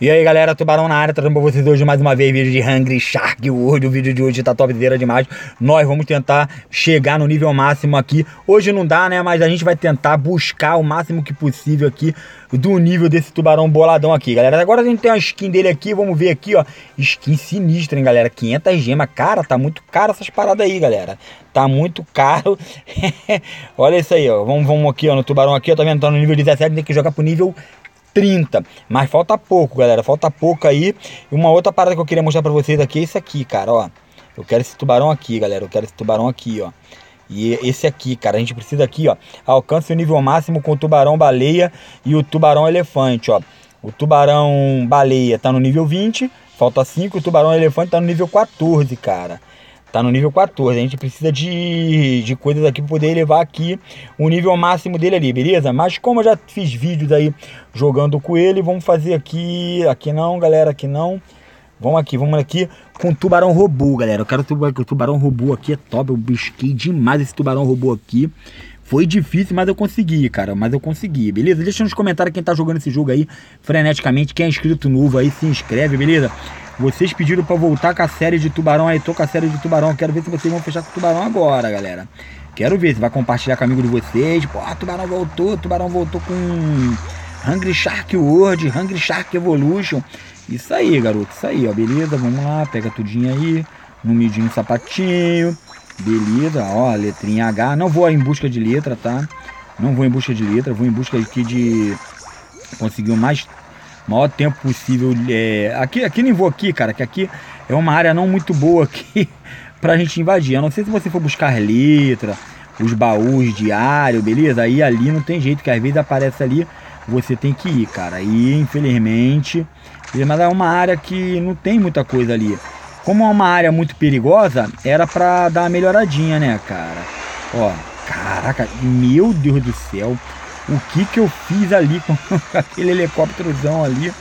E aí galera, Tubarão na área, trazendo pra vocês hoje mais uma vez vídeo de Hungry Shark World. O vídeo de hoje tá topzera demais. Nós vamos tentar chegar no nível máximo aqui. Hoje não dá, né? Mas a gente vai tentar buscar o máximo que possível aqui do nível desse tubarão boladão aqui, galera. Agora a gente tem uma skin dele aqui, vamos ver aqui, ó. Skin sinistra, hein, galera. 500 gemas. Cara, tá muito caro essas paradas aí, galera. Tá muito caro. Olha isso aí, ó. Vamos, vamos aqui, ó, no tubarão aqui. Eu tô vendo, tá no nível 17, tem que jogar pro nível 30. Mas falta pouco, galera. Falta pouco aí. E uma outra parada que eu queria mostrar pra vocês aqui é isso aqui, cara, ó. Eu quero esse tubarão aqui, galera. Eu quero esse tubarão aqui, ó. E esse aqui, cara, a gente precisa aqui, ó. Alcance o nível máximo com o tubarão baleia e o tubarão elefante, ó. O tubarão baleia tá no nível 20, falta 5. O tubarão elefante tá no nível 14, cara. Tá no nível 14. A gente precisa de, de coisas aqui para poder elevar aqui o nível máximo dele ali, beleza? Mas como eu já fiz vídeos aí jogando com ele, vamos fazer aqui... Aqui não, galera, aqui não. Vamos aqui, vamos aqui com tubarão robô, galera. Eu quero o tubarão robô aqui, é top. Eu busquei demais esse tubarão robô aqui. Foi difícil, mas eu consegui, cara. Mas eu consegui, beleza? Deixa nos comentários quem tá jogando esse jogo aí freneticamente. Quem é inscrito novo aí, se inscreve, beleza? Vocês pediram para voltar com a série de tubarão aí, tô com a série de tubarão. Quero ver se vocês vão fechar com o tubarão agora, galera. Quero ver se vai compartilhar com amigo de vocês. Pô, tubarão voltou, tubarão voltou com Hungry Shark World, Hungry Shark Evolution. Isso aí, garoto, isso aí, ó, beleza? Vamos lá, pega tudinho aí. No midinho sapatinho. Beleza, ó, letrinha H. Não vou em busca de letra, tá? Não vou em busca de letra, vou em busca aqui de conseguir o mais maior tempo possível. É, aqui, aqui nem vou aqui, cara, que aqui é uma área não muito boa aqui pra gente invadir. A não sei se você for buscar letra, os baús diário, beleza? Aí ali não tem jeito, que às vezes aparece ali, você tem que ir, cara. Aí, infelizmente, mas é uma área que não tem muita coisa ali. Como é uma área muito perigosa, era pra dar uma melhoradinha, né, cara? Ó, caraca, meu Deus do céu o que que eu fiz ali com aquele helicópterozão ali.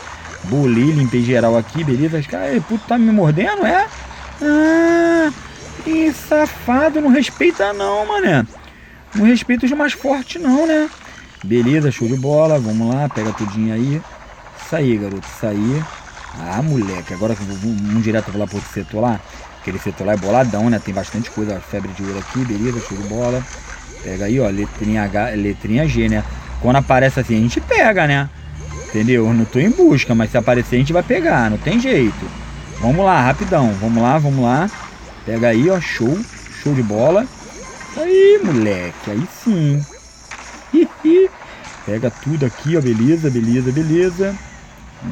Bolei, limpei geral aqui, beleza? Os caras, puto, tá me mordendo, é? Ah, e safado, não respeita não, mané. Não respeita os mais fortes não, né? Beleza, show de bola, vamos lá, pega tudinho aí. Isso aí, garoto, isso aí. Ah, moleque, agora vamos direto lá pro setor lá. Aquele setor lá é boladão, né? Tem bastante coisa, febre de ouro aqui, beleza, show de bola. Pega aí, ó, letrinha H, letrinha G, né? Quando aparece assim, a gente pega, né? Entendeu? Eu não tô em busca, mas se aparecer a gente vai pegar, não tem jeito. Vamos lá, rapidão. Vamos lá, vamos lá. Pega aí, ó, show. Show de bola. Aí, moleque, aí sim. Pega tudo aqui, ó, beleza, beleza, beleza.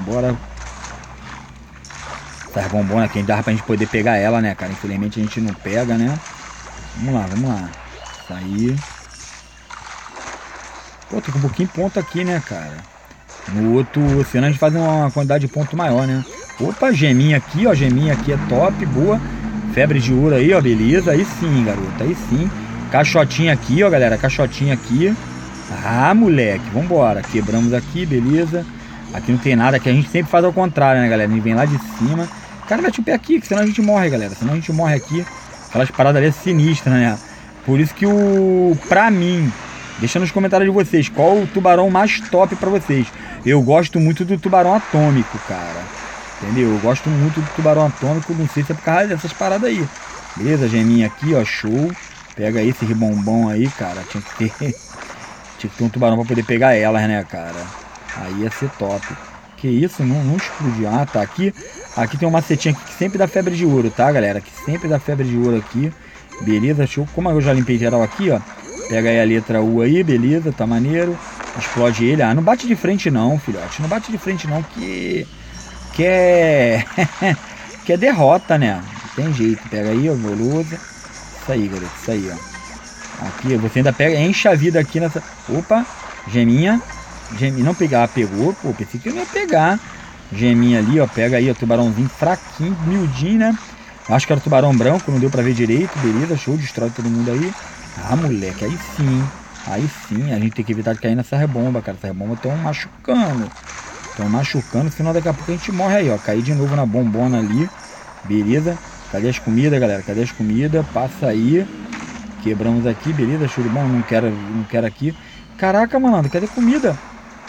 Bora. Essas bombonas aqui, dava pra gente poder pegar ela, né, cara? Infelizmente a gente não pega, né? Vamos lá, vamos lá. Isso aí. Pô, tô com um pouquinho ponto aqui, né, cara? No outro oceano a gente faz uma quantidade de ponto maior, né? Opa, geminha aqui, ó. Geminha aqui é top, boa. Febre de ouro aí, ó. Beleza. Aí sim, garoto. Aí sim. Caixotinha aqui, ó, galera. Caixotinha aqui. Ah, moleque. Vambora. Quebramos aqui, beleza. Aqui não tem nada. Aqui a gente sempre faz ao contrário, né, galera? A gente vem lá de cima. Cara, mete o pé aqui, que senão a gente morre, galera. Senão a gente morre aqui. Aquelas paradas ali é sinistras, né? Por isso que o... Pra mim, Deixa nos comentários de vocês qual o tubarão mais top para vocês. Eu gosto muito do tubarão atômico, cara. Entendeu? Eu gosto muito do tubarão atômico. Não sei se é por causa dessas paradas aí. Beleza, geminha aqui, ó. Show. Pega esse ribombão aí, cara. Tinha que ter. Tinha que ter um tubarão pra poder pegar elas, né, cara? Aí ia ser top. Que isso, não, não explodiu. Ah, tá. Aqui, aqui tem uma setinha que sempre dá febre de ouro, tá, galera? Que sempre dá febre de ouro aqui. Beleza, show. Como eu já limpei geral aqui, ó. Pega aí a letra U aí, beleza, tá maneiro. Explode ele. Ah, não bate de frente não, filhote. Não bate de frente não, que... Que é... que é derrota, né? Não tem jeito. Pega aí, ó, volusa. Isso aí, garoto, isso aí, ó. Aqui, você ainda pega, enche a vida aqui nessa... Opa, geminha. Geminha, não pegar, pegou. Pô, pensei que eu ia pegar. Geminha ali, ó, pega aí, ó, tubarãozinho fraquinho, miudinho, né? Acho que era tubarão branco, não deu pra ver direito, beleza, show, destrói todo mundo aí. Ah, moleque, aí sim. Aí sim, a gente tem que evitar de cair nessa rebomba, cara. Essa rebomba estão machucando. Estão machucando, senão daqui a pouco a gente morre aí, ó. Cair de novo na bombona ali. Beleza? Cadê as comidas, galera? Cadê as comidas? Passa aí. Quebramos aqui, beleza? Show de bom. Não quero, não quero aqui. Caraca, mano, cadê comida?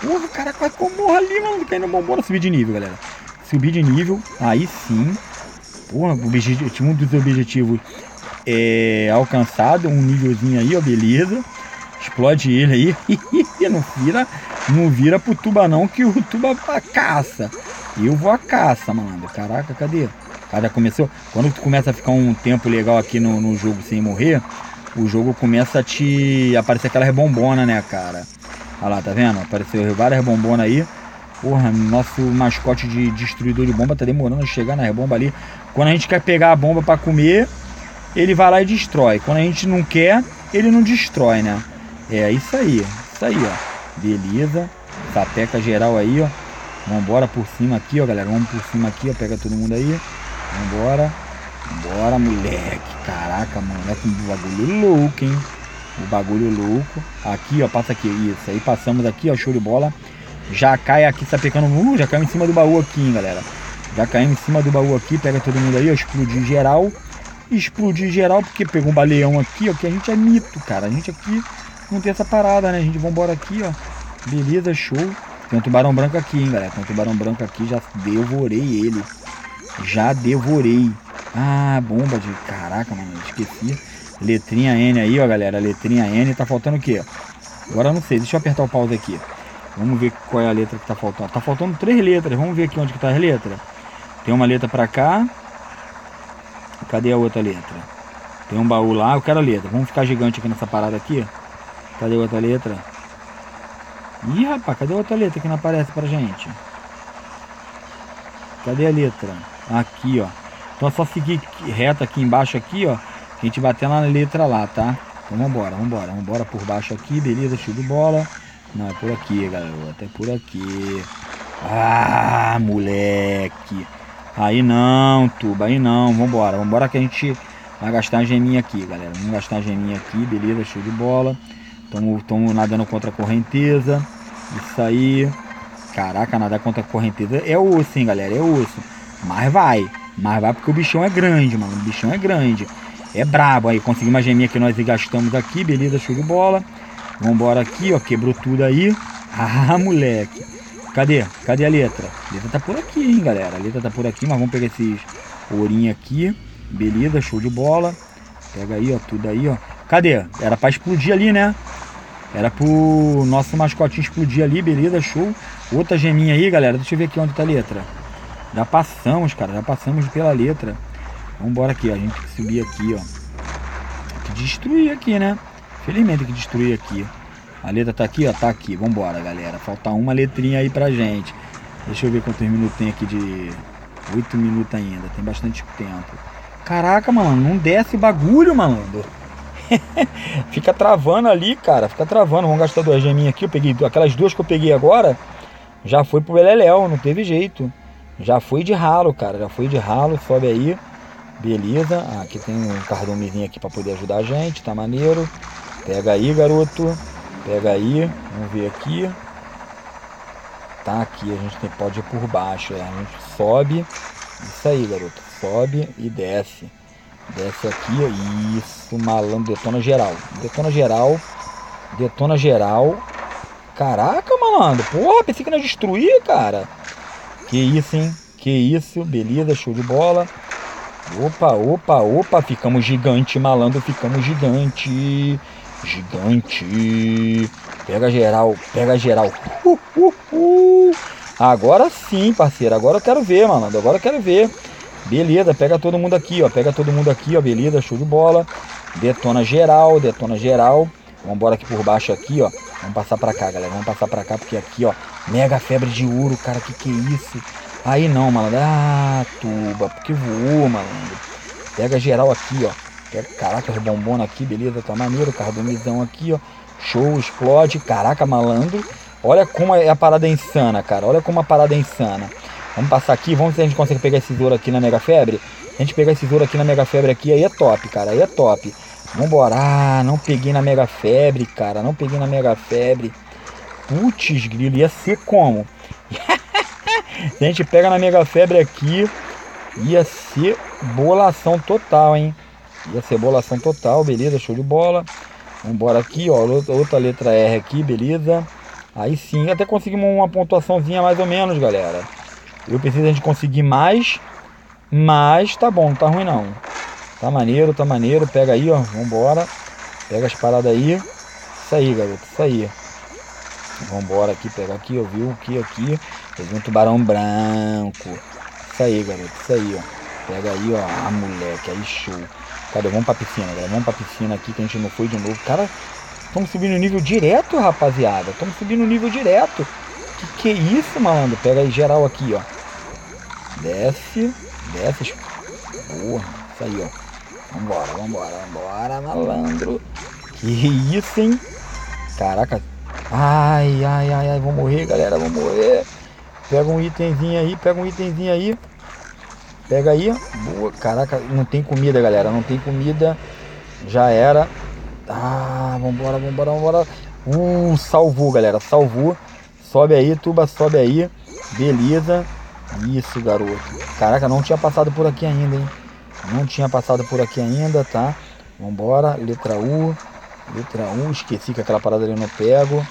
Porra, o cara quase que morro ali, mano. Caindo bombona. Subir de nível, galera. Subir de nível. Aí sim. Porra, objetivo, um dos objetivos é alcançado. Um nívelzinho aí, ó. Beleza. Explode ele aí. não vira, não vira pro tuba não, que o tuba caça. Eu vou a caça, mano. Caraca, cadê? Cara, começou. Quando tu começa a ficar um tempo legal aqui no, no jogo sem morrer, o jogo começa a te aparecer aquela rebombona, né, cara? Olha lá, tá vendo? Apareceu várias rebombonas aí. Porra, nosso mascote de destruidor de bomba tá demorando a chegar na rebomba ali. Quando a gente quer pegar a bomba para comer, ele vai lá e destrói. Quando a gente não quer, ele não destrói, né? É isso aí, isso aí, ó. Beleza. Sapeca geral aí, ó. Vambora por cima aqui, ó, galera. Vamos por cima aqui, ó. Pega todo mundo aí. Vambora. Vambora, moleque. Caraca, moleque, um bagulho louco, hein? O bagulho louco. Aqui, ó, passa aqui. Isso, aí passamos aqui, ó, show de bola. Já cai aqui, sapecando. Uh, já caiu em cima do baú aqui, hein, galera. Já caímos em cima do baú aqui. Pega todo mundo aí, ó. Explodir geral. Explodir geral, porque pegou um baleão aqui, ó. Que a gente é mito, cara. A gente aqui não tem essa parada, né, gente? Vambora aqui, ó. Beleza, show. Tem um tubarão branco aqui, hein, galera. Tem um tubarão branco aqui, já devorei ele. Já devorei. Ah, bomba de... Caraca, mano, esqueci. Letrinha N aí, ó, galera. Letrinha N. Tá faltando o quê? Agora eu não sei. Deixa eu apertar o pause aqui. Vamos ver qual é a letra que tá faltando. Tá faltando três letras. Vamos ver aqui onde que tá as letras. Tem uma letra pra cá. Cadê a outra letra? Tem um baú lá. Eu quero a letra. Vamos ficar gigante aqui nessa parada aqui. Cadê a outra letra? Ih, rapaz, cadê a outra letra que não aparece pra gente? Cadê a letra? Aqui, ó. Então é só seguir reto aqui embaixo aqui, ó. A gente bater na letra lá, tá? Então vambora, vambora. Vambora por baixo aqui, beleza, show de bola. Não, é por aqui, garota. É por aqui. Ah, moleque. Aí não, tuba, aí não. Vambora, vambora que a gente vai gastar a geminha aqui, galera. Vamos gastar a geminha aqui, beleza, show de bola. Estamos nadando contra a correnteza. Isso aí. Caraca, nadar contra a correnteza é osso, hein, galera. É osso. Mas vai. Mas vai porque o bichão é grande, mano. O bichão é grande. É brabo. Aí conseguimos uma geminha que nós gastamos aqui. Beleza, show de bola. Vambora aqui, ó. Quebrou tudo aí. Ah, moleque. Cadê? Cadê a letra? A letra tá por aqui, hein, galera. A letra tá por aqui, mas vamos pegar esses ourinhos aqui. Beleza, show de bola. Pega aí, ó, tudo aí, ó. Cadê? Era pra explodir ali, né? Era pro nosso mascotinho explodir ali, beleza, show. Outra geminha aí, galera. Deixa eu ver aqui onde tá a letra. Já passamos, cara. Já passamos pela letra. Vambora aqui, ó. A gente tem que subir aqui, ó. Tem que destruir aqui, né? Felizmente que destruir aqui. A letra tá aqui, ó. Tá aqui. Vambora, galera. Falta uma letrinha aí pra gente. Deixa eu ver quantos minutos tem aqui de... 8 minutos ainda. Tem bastante tempo. Caraca, mano. Não desce bagulho, malandro. fica travando ali, cara. Fica travando. Vamos gastar duas geminhas aqui. Eu peguei aquelas duas que eu peguei agora. Já foi pro Beleléu, não teve jeito. Já foi de ralo, cara. Já foi de ralo. Sobe aí. Beleza. Ah, aqui tem um cardumezinho aqui para poder ajudar a gente. Tá maneiro. Pega aí, garoto. Pega aí. Vamos ver aqui. Tá aqui. A gente tem, pode ir por baixo. É. A gente sobe. Isso aí, garoto. Sobe e desce. Desce aqui, isso, malandro, detona geral. Detona geral. Detona geral. Caraca, malandro. Porra, pensei que não destruir, cara. Que isso, hein? Que isso, beleza, show de bola. Opa, opa, opa, ficamos gigante, malandro, ficamos gigante. Gigante. Pega geral, pega geral. Uh, uh, uh. Agora sim, parceiro. Agora eu quero ver, malandro. Agora eu quero ver. Beleza, pega todo mundo aqui, ó. Pega todo mundo aqui, ó. Beleza, show de bola. Detona geral, detona geral. Vamos aqui por baixo aqui, ó. Vamos passar pra cá, galera. Vamos passar pra cá, porque aqui, ó. Mega febre de ouro, cara. Que que é isso? Aí não, malandro. Ah, tuba. Porque voou, malandro. Pega geral aqui, ó. Caraca, rebombona aqui, beleza. Tá maneiro. Cardomizão aqui, ó. Show, explode. Caraca, malandro. Olha como é a parada insana, cara. Olha como a parada é insana. Vamos passar aqui, vamos ver se a gente consegue pegar esse ouro aqui na Mega Febre. A gente pegar esse ouro aqui na Mega Febre aqui, aí é top, cara, aí é top. Vambora. Ah, não peguei na Mega Febre, cara, não peguei na Mega Febre. Putz, grilo, ia ser como? se a gente pega na Mega Febre aqui, ia ser bolação total, hein? Ia ser bolação total, beleza, show de bola. Vambora aqui, ó, outra letra R aqui, beleza. Aí sim, até conseguimos uma pontuaçãozinha mais ou menos, galera. Eu preciso a gente conseguir mais, mas tá bom, não tá ruim não. Tá maneiro, tá maneiro. Pega aí, ó, vambora. Pega as paradas aí. Isso aí, garoto, isso aí. Vambora aqui, pega aqui, ó, viu? Aqui, aqui. Teve um tubarão branco. Isso aí, garoto, isso aí, ó. Pega aí, ó, a moleque, aí show. Cadê? Vamos pra piscina, galera. Vamos pra piscina aqui que a gente não foi de novo. Cara, estamos subindo o nível direto, rapaziada. Estamos subindo o nível direto. Que que é isso, malandro? Pega aí geral aqui, ó. Desce, desce. Boa, isso aí, ó. Vambora, vambora, vambora, malandro. Que isso, hein? Caraca. Ai, ai, ai, ai, vou morrer, galera, vou morrer. Pega um itemzinho aí, pega um itemzinho aí. Pega aí, boa. Caraca, não tem comida, galera. Não tem comida. Já era. Ah, vambora, vambora, vambora. Uh, salvou, galera. Salvou. Sobe aí, tuba, sobe aí. Beleza. Isso, garoto. Caraca, não tinha passado por aqui ainda, hein? Não tinha passado por aqui ainda, tá? Vambora. Letra U. Letra U. Esqueci que aquela parada ali eu não pego.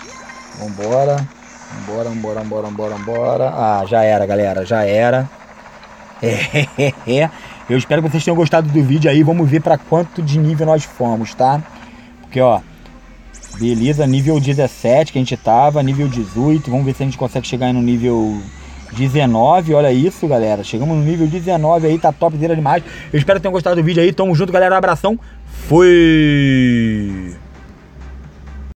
Vambora. Vambora, vambora, vambora, vambora, vambora. Ah, já era, galera. Já era. É, eu espero que vocês tenham gostado do vídeo aí. Vamos ver para quanto de nível nós fomos, tá? Porque, ó, beleza, nível 17 que a gente tava, nível 18. Vamos ver se a gente consegue chegar no nível 19. Olha isso, galera. Chegamos no nível 19 aí, tá topzera demais. Eu espero que tenham gostado do vídeo aí. Tamo junto, galera. Um abração. Fui!